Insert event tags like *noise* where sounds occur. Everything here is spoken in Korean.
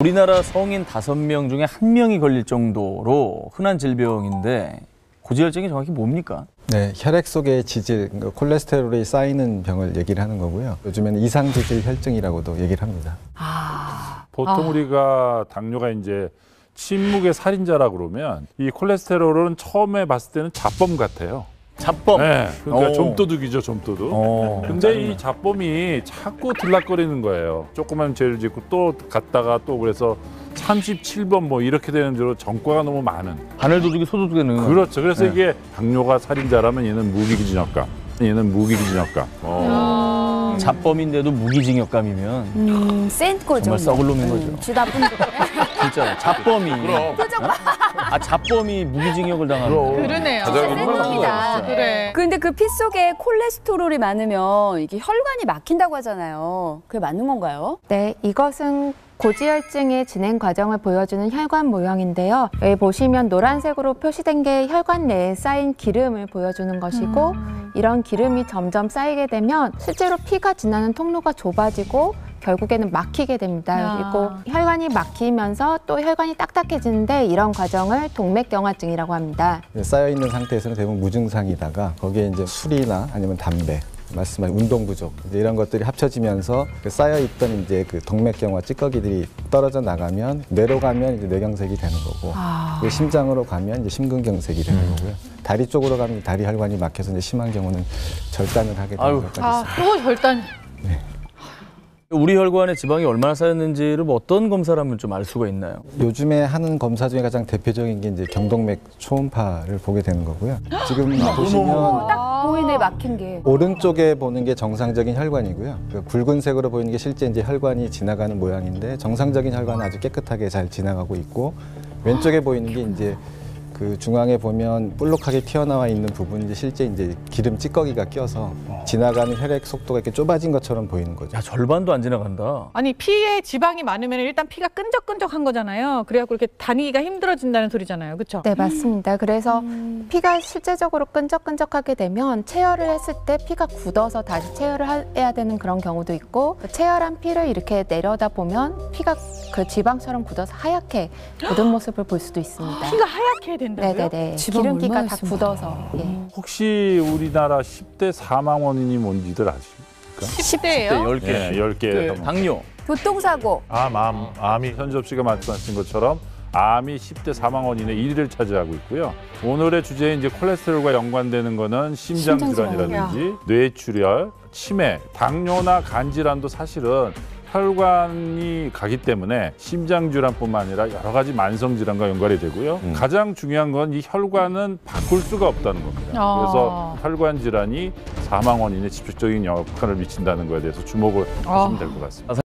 우리나라 성인 다섯 명 중에 한 명이 걸릴 정도로 흔한 질병인데 고지혈증이 정확히 뭡니까? 네, 혈액 속의 지질, 그러니까 콜레스테롤이 쌓이는 병을 얘기를 하는 거고요. 요즘에는 이상지질 혈증이라고도 얘기를 합니다. 보통 아. 우리가 당뇨가 이제 침묵의 살인자라 그러면 이 콜레스테롤은 처음에 봤을 때는 잡범 같아요. 잡범. 네, 그러니까 오. 좀도둑이죠, 좀도둑. 어. 근데 이 잡범이 자꾸 들락거리는 거예요. 조그만 죄를 짓고 또 갔다가 또 그래서 37번 뭐 이렇게 되는 대로 전과가 너무 많은. 바늘 도둑이 소도둑에는 그렇죠. 그래서 네. 이게 당뇨가 살인자라면 얘는 무기기진역감. 얘는 무기기진역감. 어. 잡범인데도 무기징역감이면 음, 센 거죠. 정말 썩을 놈인 거죠. 음, 쥐나쁜 거. 진짜 잡범이 표정 봐. 아 잡범이 무기징역을 당하는 그러네요. 센 겁니다. 그래. 근데 그 피 속에 콜레스테롤이 많으면 이게 혈관이 막힌다고 하잖아요. 그게 맞는 건가요? 네, 이것은 고지혈증의 진행 과정을 보여주는 혈관 모형인데요. 여기 보시면 노란색으로 표시된 게 혈관 내에 쌓인 기름을 보여주는 것이고 이런 기름이 점점 쌓이게 되면 실제로 피가 지나는 통로가 좁아지고 결국에는 막히게 됩니다. 아. 그리고 혈관이 막히면서 또 혈관이 딱딱해지는데 이런 과정을 동맥경화증이라고 합니다. 쌓여 있는 상태에서는 대부분 무증상이다가 거기에 이제 술이나 아니면 담배, 말씀하신 운동 부족 이런 것들이 합쳐지면서 그 쌓여 있던 이제 그 동맥경화 찌꺼기들이 떨어져 나가면 뇌로 가면 이제 뇌경색이 되는 거고 그 심장으로 가면 이제 심근경색이 되는 거고요. 다리 쪽으로 가면 다리 혈관이 막혀서 이제 심한 경우는 절단을 하게 되는. 것까지 아, 또 절단. 우리 혈관에 지방이 얼마나 쌓였는지를 뭐 어떤 검사를 하면 좀 알 수가 있나요? 요즘에 하는 검사 중에 가장 대표적인 게 이제 경동맥 초음파를 보게 되는 거고요. 지금 *gasps* 보시면 딱 보이네 막힌 게. 오른쪽에 보는 게 정상적인 혈관이고요. 그 붉은색으로 보이는 게 실제 이제 혈관이 지나가는 모양인데 정상적인 혈관은 아주 깨끗하게 잘 지나가고 있고 왼쪽에 보이는 게 이제 그 중앙에 보면 볼록하게 튀어나와 있는 부분이 실제 이제 기름 찌꺼기가 껴서 지나가는 혈액 속도가 이렇게 좁아진 것처럼 보이는 거죠. 야 절반도 안 지나간다. 아니 피에 지방이 많으면 일단 피가 끈적끈적한 거잖아요. 그래갖고 이렇게 다니기가 힘들어진다는 소리잖아요. 그렇죠? 네, 맞습니다. 그래서 피가 실제적으로 끈적끈적하게 되면 체열을 했을 때 피가 굳어서 다시 체열을 하- 해야 되는 그런 경우도 있고 그 체열한 피를 이렇게 내려다 보면 피가 그 지방처럼 굳어서 하얗게 굳은 *gasps* 모습을 볼 수도 있습니다. 피가 하얗게 된다고요? 네네네. 지방 기름기가 다 굳어서. 예. 혹시 우리나라 10대 사망 원인이 뭔지들 아십니까? 10대예요? 열 개. 네, 10개. 그 당뇨. 교통사고. 암, 암, 암이 현접 씨가 말씀하신 것처럼 암이 10대 사망 원인의 1위를 차지하고 있고요. 오늘의 주제 이제 콜레스테롤과 연관되는 거는 심장 심장 질환이라든지 뇌출혈, 치매, 당뇨나 간 질환도 사실은 혈관이 가기 때문에 심장 질환뿐만 아니라 여러 가지 만성 질환과 연관이 되고요. 가장 중요한 건 이 혈관은 바꿀 수가 없다는 겁니다. 아. 그래서 혈관 질환이 사망 원인에 직접적인 역할을 미친다는 거에 대해서 주목을 하시면 될 것 같습니다.